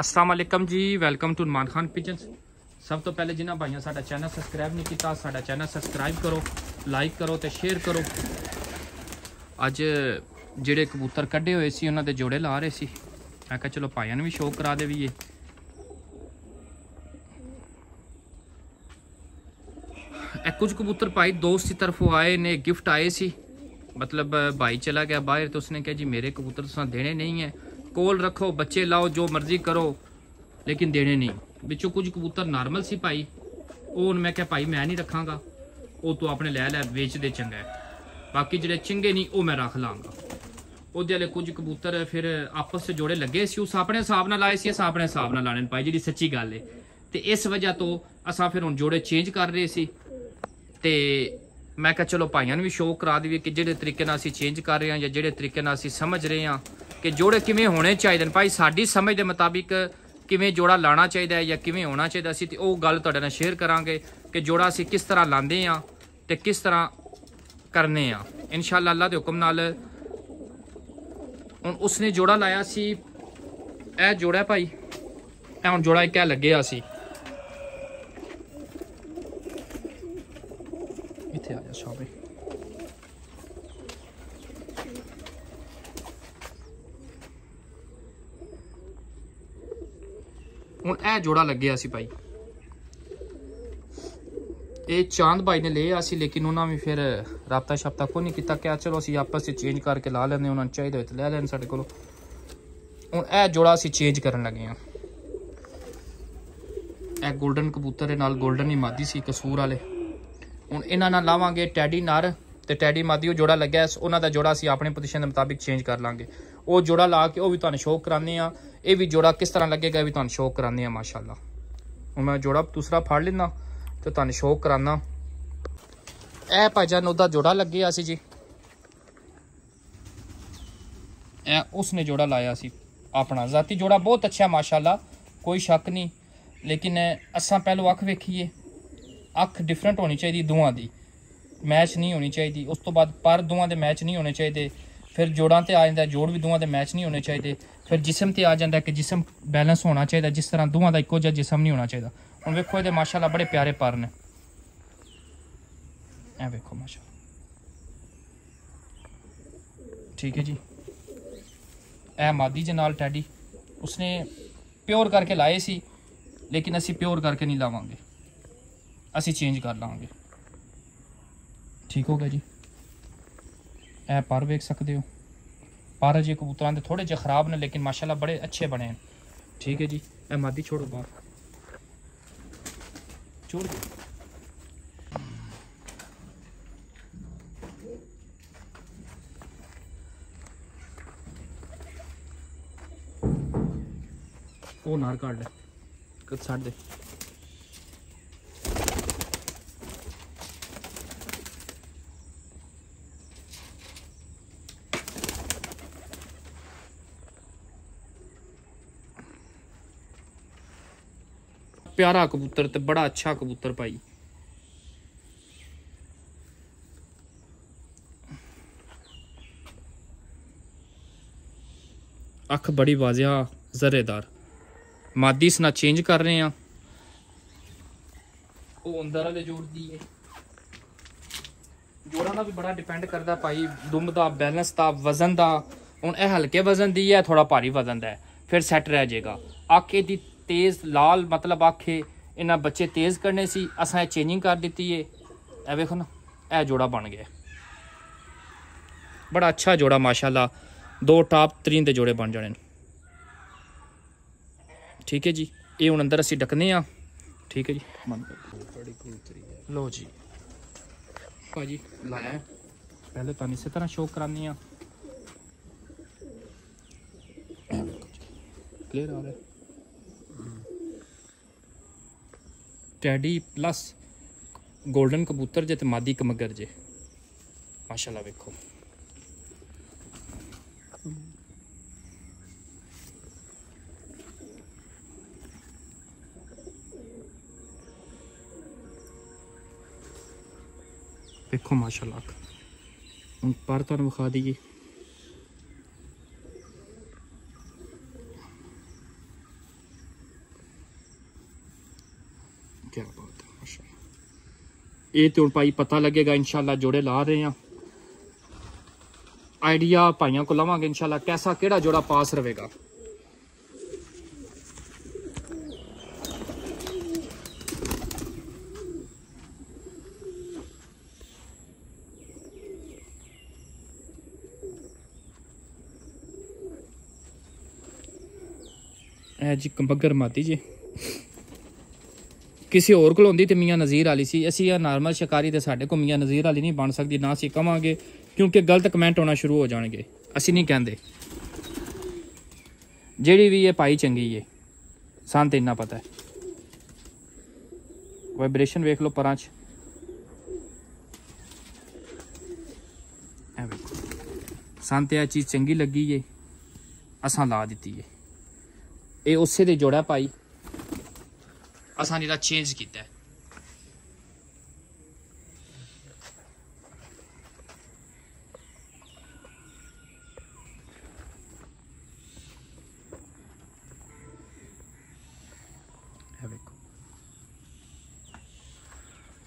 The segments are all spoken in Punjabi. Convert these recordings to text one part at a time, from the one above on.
ਅਸਲਾਮ ਵਾਲੇਕਮ ਜੀ welcome to Maan Khan pigeons ਸਭ ਤੋਂ ਪਹਿਲੇ ਜਿਨ੍ਹਾਂ ਭਾਈਆਂ ਸਾਡਾ ਚੈਨਲ ਸਬਸਕ੍ਰਾਈਬ ਨਹੀਂ ਕੀਤਾ ਸਾਡਾ ਚੈਨਲ ਸਬਸਕ੍ਰਾਈਬ ਕਰੋ ਲਾਈਕ ਕਰੋ ਤੇ ਸ਼ੇਅਰ ਕਰੋ ਅੱਜ ਜਿਹੜੇ ਕਬੂਤਰ ਕੱਢੇ ਹੋਏ ਸੀ ਉਹਨਾਂ ਦੇ ਜੋੜੇ ਲਾ ਰਹੇ ਸੀ ਮੈਂ ਕਿਹਾ ਚਲੋ ਭਾਈਆਂ ਨੂੰ ਵੀ ਸ਼ੌਕ ਕਰਾ ਦੇਵੀਏ ਇਹ ਕੁਝ ਕਬੂਤਰ ਭਾਈ ਦੋਸਤ ਦੀ ਤਰਫੋਂ ਆਏ ਨੇ ਗਿਫਟ ਆਏ ਸੀ ਮਤਲਬ ਭਾਈ ਚਲਾ ਗਿਆ ਬਾਹਰ ਤੇ ਉਸਨੇ ਕਿਹਾ ਜੀ ਮੇਰੇ ਕਬੂਤਰ ਤੁਸੀਂ ਦੇਣੇ ਨਹੀਂ ਹੈ ਕੋਲ ਰੱਖੋ, ਬੱਚੇ ਲਾਓ, ਜੋ ਮਰਜ਼ੀ ਕਰੋ, ਲੇਕਿਨ ਦੇਣੇ ਨਹੀਂ। ਵਿੱਚੋਂ ਕੁਝ ਕਬੂਤਰ ਨਾਰਮਲ ਸੀ ਭਾਈ। ਉਹ ਹੁਣ ਮੈਂ ਕਿਹਾ, ਭਾਈ, ਮੈਂ ਨਹੀਂ ਰੱਖਾਂਗਾ। ਉਹ ਤੂੰ ਆਪਣੇ ਲੈ ਲੈ, ਵੇਚ ਦੇ ਚੰਗਾ ਬਾਕੀ ਜਿਹੜੇ ਚੰਗੇ ਨਹੀਂ, ਉਹ ਮੈਂ ਰੱਖ ਲਾਂਗਾ। ਉਹਦੇ ਵਾਲੇ ਕੁਝ ਕਬੂਤਰ ਫਿਰ ਆਪਸ ਵਿੱਚ ਜੋੜੇ ਲੱਗੇ। ਸੀ ਉਸ ਆਪਣੇ ਹਿਸਾਬ ਨਾਲ ਲਾਏ ਸੀ, ਅਸਾਂ ਆਪਣੇ ਹਿਸਾਬ ਨਾਲ ਲਾਣੇ ਨੇ ਭਾਈ, ਜਿਹੜੀ ਸੱਚੀ ਗੱਲ ਏ। ਤੇ ਇਸ ਵਜ੍ਹਾ ਤੋਂ ਅਸਾਂ ਫਿਰ ਹੁਣ ਜੋੜੇ ਚੇਂਜ ਕਰ ਰਹੇ ਸੀ। ਤੇ ਮੈਂ ਕਿਹਾ, ਚਲੋ ਭਾਈਆਂ ਨੂੰ ਵੀ ਸ਼ੋਅ ਕਰਾ ਦਈਏ ਕਿ ਜਿਹੜੇ ਤਰੀਕੇ ਨਾਲ ਅਸੀਂ ਚੇਂਜ ਕਰ ਰਹੇ ਹਾਂ ਜਾਂ ਜਿਹੜੇ ਤਰੀਕੇ ਨਾਲ ਅਸੀਂ ਸਮਝ ਰਹੇ ਹਾਂ ਕਿ ਜੋੜੇ ਕਿਵੇਂ ਹੋਣੇ ਚਾਹੀਦੇ ਨੇ? ਭਾਈ, ਸਾਡੀ ਸਮਝ ਦੇ ਮੁਤਾਬਿਕ ਕਿਵੇਂ ਜੋੜਾ ਲਾਣਾ ਚਾਹੀਦਾ ਹੈ ਜਾਂ ਕਿਵੇਂ ਹੋਣਾ ਚਾਹੀਦਾ ਸੀ ਤੇ ਉਹ ਗੱਲ ਤੁਹਾਡੇ ਨਾਲ ਸ਼ੇਅਰ ਕਰਾਂਗੇ ਕਿ ਜੋੜਾ ਅਸੀਂ ਕਿਸ ਤਰ੍ਹਾਂ ਲਾਉਂਦੇ ਹਾਂ ਤੇ ਕਿਸ ਤਰ੍ਹਾਂ ਕਰਨੇ ਆ ਇਨਸ਼ਾਅੱਲਾ ਅੱਲਾ ਦੇ ਹੁਕਮ ਨਾਲ ਹੁਣ ਉਸਨੇ ਜੋੜਾ ਲਾਇਆ ਸੀ। ਇਹ ਜੋੜਾ ਭਾਈ, ਇਹ ਹੁਣ ਜੋੜਾ ਇੱਕ ਇਹ ਲੱਗਿਆ ਸੀ। ਇੱਥੇ ਆ ਜਾ ਸ਼ਾਬੇ ਹੁਣ ਇਹ ਜੋੜਾ ਲੱਗਿਆ ਸੀ ਭਾਈ। ਇਹ ਚਾਂਦ ਭਾਈ ਨੇ ਲਿਆ ਸੀ, ਲੇਕਿਨ ਉਹਨਾਂ ਵੀ ਫਿਰ ਰਾਬਤਾ ਸ਼ਾਬਤਾ ਕੋਈ ਨਹੀਂ ਕੀਤਾ। ਕਿ ਚਲੋ ਅਸੀਂ ਆਪਸ ਵਿੱਚ ਚੇਂਜ ਕਰਕੇ ਲਾ ਲੈਂਦੇ ਉਹਨਾਂ ਨੂੰ ਚਾਹੀਦਾ ਹੋਏ ਤੇ ਲੈ ਲੈਣ ਸਾਡੇ ਕੋਲੋਂ। ਹੁਣ ਇਹ ਜੋੜਾ ਅਸੀਂ ਚੇਂਜ ਕਰਨ ਲੱਗੇ ਆ ਇਹ 골ਡਨ ਕਬੂਤਰ ਦੇ ਨਾਲ 골ਡਨ ਹੀ ਮਾਦੀ ਸੀ, ਕਸੂਰ ਵਾਲੇ। ਹੁਣ ਇਹਨਾਂ ਨਾਲ ਲਾਵਾਂਗੇ ਟੈਡੀ ਨਰ, ਤੇ ਟੈਡੀ ਮਾਦੀ ਉਹ ਜੋੜਾ ਲੱਗਿਆ ਉਹਨਾਂ ਦਾ ਜੋੜਾ ਅਸੀਂ ਆਪਣੇ ਪੋਜੀਸ਼ਨ ਦੇ ਮੁਤਾਬਿਕ ਚੇਂਜ ਕਰ ਲਾਂਗੇ। ਉਹ ਜੋੜਾ ਲਾ ਕੇ ਉਹ ਵੀ ਤੁਹਾਨੂੰ ਸ਼ੋਅ ਕਰਾਉਂਦੇ ਆ ਇਹ ਵੀ ਜੋੜਾ ਕਿਸ ਤਰ੍ਹਾਂ ਲੱਗੇਗਾ ਇਹ ਵੀ ਤੁਹਾਨੂੰ ਸ਼ੋਅ ਕਰਾਉਂਦੇ ਆ ਮਾਸ਼ਾਅੱਲਾ। ਹੁਣ ਮੈਂ ਜੋੜਾ ਦੂਸਰਾ ਫੜ ਲੈਣਾ ਤੇ ਤੁਹਾਨੂੰ ਸ਼ੋਅ ਕਰਾਨਾ ਇਹ ਭਾਜਨ ਉਹਦਾ ਜੋੜਾ ਲੱਗਿਆ ਸੀ ਜੀ। ਇਹ ਉਸਨੇ ਜੋੜਾ ਲਾਇਆ ਸੀ। ਆਪਣਾ ਜ਼ਾਤੀ ਜੋੜਾ ਬਹੁਤ ਅੱਛਾ, ਮਾਸ਼ਾਅੱਲਾ। ਕੋਈ ਸ਼ੱਕ ਨਹੀਂ। ਲੇਕਿਨ ਅਸਾਂ ਪਹਿਲੋਂ ਅੱਖ ਵੇਖੀਏ। ਅੱਖ ਡਿਫਰੈਂਟ ਹੋਣੀ ਚਾਹੀਦੀ ਦੋਵਾਂ ਦੀ। ਮੈਚ ਨਹੀਂ ਹੋਣੀ ਚਾਹੀਦੀ। ਉਸ ਤੋਂ ਬਾਅਦ ਪਰ ਦੋਵਾਂ ਦੇ ਮੈਚ ਨਹੀਂ ਹੋਣੇ ਚਾਹੀਦੇ। ਫਿਰ ਜੋੜਾਂ ਤੇ ਆ ਜਾਂਦਾ, ਜੋੜ ਵੀ ਦੋਵਾਂ ਦੇ ਮੈਚ ਨਹੀਂ ਹੋਣੇ ਚਾਹੀਦੇ। ਫਿਰ ਜਿਸਮ ਤੇ ਆ ਜਾਂਦਾ ਕਿ ਜਿਸਮ ਬੈਲੈਂਸ ਹੋਣਾ ਚਾਹੀਦਾ, ਜਿਸ ਤਰ੍ਹਾਂ ਦੋਵਾਂ ਦਾ ਇੱਕੋ ਜਿਹਾ ਜਿਸਮ ਨਹੀਂ ਹੋਣਾ ਚਾਹੀਦਾ। ਹੁਣ ਵੇਖੋ ਇਹਦੇ ਮਾਸ਼ਾਅੱਲਾ ਬੜੇ ਪਿਆਰੇ ਪਰ ਨੇ ਇਹ ਵੇਖੋ ਮਾਸ਼ਾਅੱਲਾ। ਠੀਕ ਹੈ ਜੀ। ਇਹ ਮਾਦੀ ਦੇ ਨਾਲ ਟੈਡੀ, ਉਸਨੇ ਪਿਓਰ ਕਰਕੇ ਲਾਏ ਸੀ, ਲੇਕਿਨ ਅਸੀਂ ਪਿਓਰ ਕਰਕੇ ਨਹੀਂ ਲਾਵਾਂਗੇ। ਅਸੀਂ ਚੇਂਜ ਕਰ ਲਾਂਗੇ। ਠੀਕ ਹੋ ਗਿਆ ਜੀ। ਇਹ ਪਰ ਵੇਖ ਸਕਦੇ ਹੋ। ਪਰ ਜੇ ਕਬੂਤਰਾਂ ਦੇ ਥੋੜੇ ਜਿਹੇ ਖਰਾਬ ਨੇ, ਲੇਕਿਨ ਮਾਸ਼ਾਅੱਲਾ ਬੜੇ ਅੱਛੇ ਬਣੇ ਨੇ ਠੀਕ ਹੈ ਜੀ, ਇਹ ਮਾਦੀ ਛੋੜੋ ਬਾਹਰ। ਛੋੜ ਦਿਓ। ਉਹ ਨਾਰ ਕੱਢ ਲੈ। ਕਿ ਛੱਡ ਦੇ। ਪਿਆਰਾ ਕਬੂਤਰ ਤੇ ਬੜਾ ਅੱਛਾ ਕਬੂਤਰ ਭਾਈ। ਅੱਖ ਬੜੀ ਵਾਜ਼ਿਆ, ਜ਼ਰੇਦਾਰ। ਮਾਦੀ ਇਸ ਚੇਂਜ ਕਰ ਰਹੇ ਆ। ਉਹ ਅੰਦਰ ਵਾਲੇ ਜੋੜਦੀ ਏ। ਜੋੜਾਂ ਦਾ ਵੀ ਬੜਾ ਡਿਪੈਂਡ ਕਰਦਾ ਭਾਈ। ਦੁੰਬ ਦਾ ਬੈਲੈਂਸ ਦਾ, ਵਜ਼ਨ ਦਾ। ਹੁਣ ਇਹ ਹਲਕੇ ਵਜ਼ਨ ਦੀ ਹੈ ਥੋੜਾ ਭਾਰੀ ਵਜ਼ਨ ਦਾ ਫਿਰ ਸੈੱਟ ਰਹਿ ਜਾਏਗਾ। ਆਖੇ ਦੀ ਤੇਜ਼ ਲਾਲ ਮਤਲਬ ਆਖੇ, ਇਹਨਾਂ ਬੱਚੇ ਤੇਜ਼ ਕਰਨੇ ਸੀ, ਅਸਾਂ ਇਹ ਚੇਂਜਿੰਗ ਕਰ ਦਿੱਤੀ ਏ। ਇਹ ਵੇਖੋ ਨਾ, ਇਹ ਜੋੜਾ ਬਣ ਗਿਆ। ਬੜਾ ਅੱਛਾ ਜੋੜਾ, ਮਾਸ਼ਾਅੱਲਾ। ਦੋ ਟਾਪ ਤਰੀਨ ਦੇ ਜੋੜੇ ਬਣ ਜਾਣੇ ਨੇ। ਠੀਕ ਹੈ ਜੀ, ਇਹ ਹੁਣ ਅੰਦਰ ਅਸੀਂ ਡਕਨੇ ਆ। ਠੀਕ ਹੈ ਜੀ। ਲੋ ਜੀ। ਭਾਜੀ, ਲਾਇਆ। ਪਹਿਲੇ ਤੁਹਾਨੂੰ ਇਸੇ ਤਰ੍ਹਾਂ ਸ਼ੋਅ ਕਰਾਨੀ ਆ। ਕਲੀਅਰ ਆ ਰਿਹਾ। ਟੈਡੀ ਪਲੱਸ 골ਡਨ ਕਬੂਤਰ ਜੇ ਤੇ ਮਾਦੀ ਕਮਗਰ ਜੇ। ਮਾਸ਼ਾਅੱਲਾ ਵੇਖੋ। ਵੇਖੋ ਮਾਸ਼ਾਅੱਲਾ। ਹੁਣ ਪਰ ਤੁਹਾਨੂੰ ਵਿਖਾ ਦਈਏ ਕੀ ਬਾਤ ਹੈ ਮਾਸ਼ਾਅੱਲਾ ਇਹ ਤੇ ਹੁਣ ਭਾਈ ਪਤਾ ਲੱਗੇਗਾ ਇਨਸ਼ਾਅੱਲਾ ਜੋੜੇ ਲਾ ਰਹੇ ਆ ਆਈਡੀਆ ਭਾਈਆਂ ਕੋ ਲਵਾਂਗੇ ਇਨਸ਼ਾਅੱਲਾ ਕੈਸਾ ਕਿਹੜਾ ਜੋੜਾ ਪਾਸ ਰਵੇਗਾ ਇਹ ਜੀ ਕੰਬਗਰ ਮਾਤੀ ਜੀ ਕਿਸੇ ਹੋਰ ਕੋਲ ਹੁੰਦੀ ਤੇ ਮੀਆਂ ਨਜ਼ੀਰ ਵਾਲੀ ਸੀ। ਅਸੀਂ ਇਹ ਨਾਰਮਲ ਸ਼ਿਕਾਰੀ ਤੇ ਸਾਡੇ ਕੋਲ ਮੀਆਂ ਨਜ਼ੀਰ ਵਾਲੀ ਨਹੀਂ ਬਣ ਸਕਦੀ, ਨਾ ਅਸੀਂ ਕਵਾਂਗੇ, ਕਿਉਂਕਿ ਗਲਤ ਕਮੈਂਟ ਹੋਣਾ ਸ਼ੁਰੂ ਹੋ ਜਾਣਗੇ। ਅਸੀਂ ਨਹੀਂ ਕਹਿੰਦੇ। ਜਿਹੜੀ ਵੀ ਇਹ ਪਾਈ ਚੰਗੀ ਏ, ਸਾਨੂੰ ਤੇ ਇੰਨਾ ਪਤਾ ਹੈ। ਵਾਈਬ੍ਰੇਸ਼ਨ ਵੇਖ ਲਓ ਪਰਾਂ ਚ। ਇਹ ਵੇਖੋ। ਇਹ ਚੀਜ਼ ਚੰਗੀ ਲੱਗੀ ਏ, ਅਸਾਂ ਲਾ ਦਿੱਤੀ ਏ। ਇਹ ਉਸੇ ਦੇ ਜੋੜਾ ਪਾਈ ਆਸਾਨੀ چینج کیتا ہے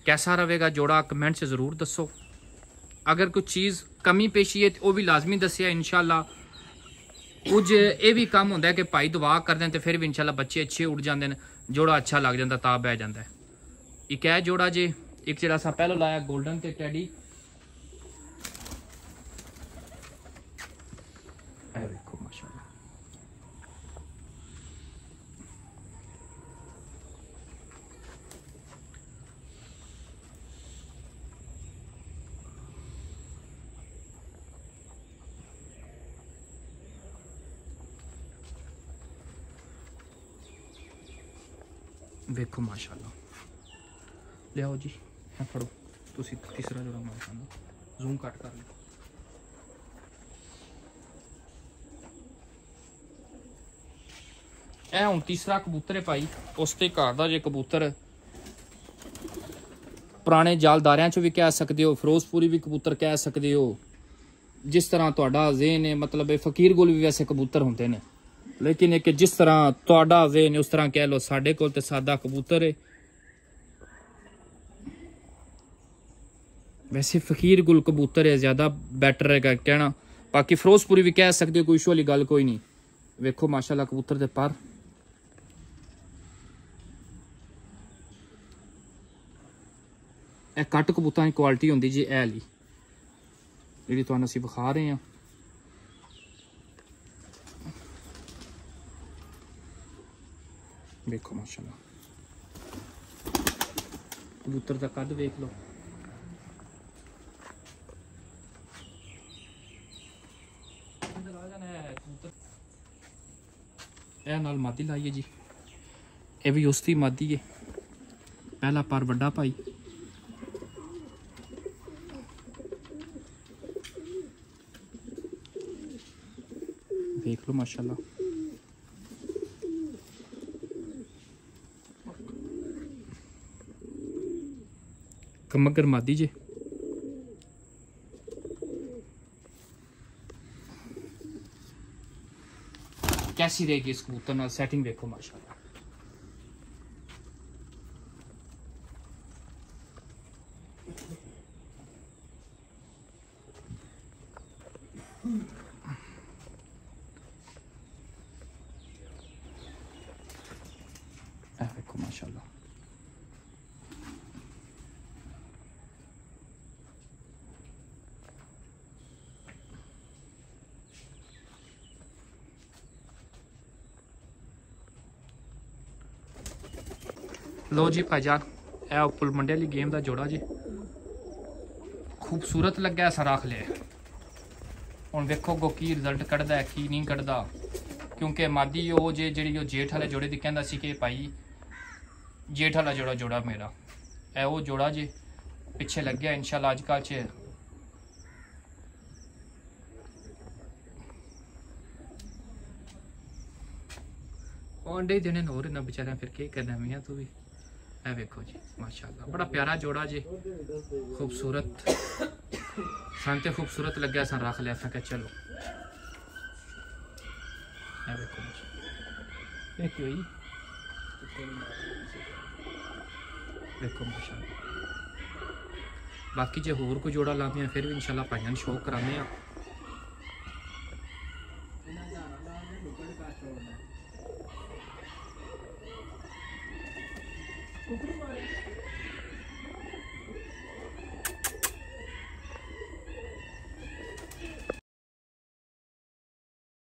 کیسا رہے گا جوڑا کمنٹ سے ضرور دسو اگر کچھ چیز کمی پیشی ہے تو وہ بھی لازمی دسیا انشاءاللہ ਕੁਝ ਇਹ ਵੀ ਕੰਮ ਹੁੰਦਾ ਕਿ ਭਾਈ ਦੁਆ ਕਰਦੇ ਨੇ ਤੇ ਫਿਰ ਵੀ ਇਨਸ਼ਾਅੱਲਾ ਬੱਚੇ ਅੱਛੇ ਉੱਡ ਜਾਂਦੇ ਨੇ, ਜੋੜਾ ਅੱਛਾ ਲੱਗ ਜਾਂਦਾ ਤਾਂ ਬਹਿ ਜਾਂਦਾ ਇੱਕ ਹੈ ਜੋੜਾ ਜੇ, ਇੱਕ ਜਿਹੜਾ ਸਾ ਪਹਿਲਾਂ ਲਾਇਆ 골ਡਨ ਤੇ ਟੈਡੀ ਇਹ ਵੇਖੋ ਮਾਸ਼ਾਅੱਲਾ ਵੇਖੋ ਮਾਸ਼ਾਅੱਲਾ। ਲਿਆਓ ਜੀ ਇਹ ਫੜੋ। ਤੁਸੀਂ ਤੀਸਰਾ ਜੋੜਾ ਮਾਰ ਜ਼ੂਮ ਕੱਟ ਕਰ ਲਓ। ਇਹ ਹੁਣ ਤੀਸਰਾ ਕਬੂਤਰ ਹੈ ਭਾਈ। ਉਸ ਤੇ ਘਰ ਦਾ ਜੇ ਕਬੂਤਰ ਪੁਰਾਣੇ ਜਾਲਦਾਰਿਆਂ ਚ ਵੀ ਕਹਿ ਸਕਦੇ ਹੋ, ਫਿਰੋਜ਼ਪੁਰੀ ਵੀ ਕਬੂਤਰ ਕਹਿ ਸਕਦੇ ਹੋ। ਜਿਸ ਤਰ੍ਹਾਂ ਤੁਹਾਡਾ ਜ਼ੇਨ ਹੈ, ਮਤਲਬ ਇਹ ਫਕੀਰ ਗੁਲ ਵੀ ਵੈਸੇ ਕਬੂਤਰ ਹੁੰਦੇ ਨੇ। ਲੇਕਿਨ ਇਹ ਕਿ ਜਿਸ ਤਰ੍ਹਾਂ ਤੁਹਾਡਾ ਜ਼ੇਨ ਹੈ ਉਸ ਤਰ੍ਹਾਂ ਕਹਿ ਲਓ ਸਾਡੇ ਕੋਲ ਤੇ ਸਾਦਾ ਕਬੂਤਰ ਹੈ ਵੈਸੇ ਫਕੀਰ ਗੁਲ ਕਬੂਤਰ ਹੈ ਜ਼ਿਆਦਾ ਬੈਟਰ ਹੈਗਾ ਕਹਿਣਾ। ਬਾਕੀ ਫਿਰੋਜ਼ਪੁਰੀ ਵੀ ਕਹਿ ਸਕਦੇ ਕੋਈ ਇਸ਼ੂ ਵਾਲੀ ਗੱਲ ਕੋਈ ਨਹੀਂ। ਵੇਖੋ, ਮਾਸ਼ਾਅੱਲਾ ਕਬੂਤਰ ਦੇ ਪਰ। ਇਹ ਕੱਟ ਕਬੂਤਰਾਂ ਦੀ ਕੁਆਲਿਟੀ ਹੁੰਦੀ ਜੀ, ਇਹ ਲਈ ਜਿਹੜੀ ਤੁਹਾਨੂੰ ਅਸੀਂ ਵਿਖਾ ਰਹੇ ਹਾਂ। ਵੇਖੋ, ਮਾਸ਼ਾਅੱਲਾ। ਕਬੂਤਰ ਦਾ ਕੱਦ ਵੇਖ ਲਓ। ਇਹ ਨਾਲ ਮਾਦੀ ਲਾਈਏ ਜੀ। ਇਹ ਵੀ ਉਸ ਦੀ ਮਾਦੀ ਹੈ ਪਹਿਲਾ ਪਰ ਵੱਡਾ ਭਾਈ। ਵੇਖ ਲਓ, ਮਾਸ਼ਾਅੱਲਾ। کمک گرما دیجیے۔ کیسی رہے گی اس کبوتر سیٹنگ دیکھو ماشاءاللہ۔ ਲੋ ਜੀ ਭਾਈਜਾਨ ਇਹ ਉਪਲ ਮੰਡੇ ਵਾਲੀ ਗੇਮ ਦਾ ਜੋੜਾ ਜੀ। ਖੂਬਸੂਰਤ ਲੱਗਿਆ ਸਾਰਾ ਰੱਖ ਲਿਆ। ਹੁਣ ਵੇਖੋ ਗੋ ਕੀ ਰਿਜ਼ਲਟ ਕੱਢਦਾ ਕੀ ਨਹੀਂ ਕੱਢਦਾ। ਕਿਉਂਕਿ ਮਾਦੀ ਉਹ ਜੇ ਜਿਹੜੀ ਉਹ ਜੇਠ ਵਾਲੇ ਜੋੜੇ ਦੀ ਕਹਿੰਦਾ ਸੀ ਕਿ ਭਾਈ, ਜੇਠ ਵਾਲਾ ਜੋੜਾ ਜੋੜਾ ਮੇਰਾ। ਇਹ ਉਹ ਜੋੜਾ ਜੀ ਪਿੱਛੇ ਲੱਗਿਆ, ਇਨਸ਼ਾਅੱਲਾ ਅੱਜ ਕੱਲ੍ਹ ਚ। ਆਂਡੇ ਦੇਣੇ ਨੇ ਹੋਰ ਨਾ ਵਿਚਾਰਿਆਂ ਫਿਰ ਕੀ ਕਰਨਾ, ਮੀਆਂ ਤੂੰ ਵੀ। ਇਹ ਵੇਖੋ ਜੀ ਮਾਸ਼ਾਅੱਲਾ ਬੜਾ ਪਿਆਰਾ ਜੋੜਾ ਜੀ ਖੂਬਸੂਰਤ ਸਾਨੂੰ ਤੇ ਖੂਬਸੂਰਤ ਲੱਗਿਆ ਸਾਂ ਰੱਖ ਲਿਆ ਸਾਂ ਕਿ ਚਲੋ ਇਹ ਵੇਖੋ ਜੀ ਇਹ ਕੀ ਹੋਈ ਵੇਖੋ ਮਾਸ਼ਾਅੱਲਾ ਬਾਕੀ ਜੇ ਹੋਰ ਕੋਈ ਜੋੜਾ ਲਾਉਂਦੇ ਆ ਫਿਰ ਵੀ ਇਨਸ਼ਾਅੱਲਾ ਭਾਈਆਂ ਨੂੰ ਸ਼ੋਅ ਕਰਾਉਂਦੇ ਆ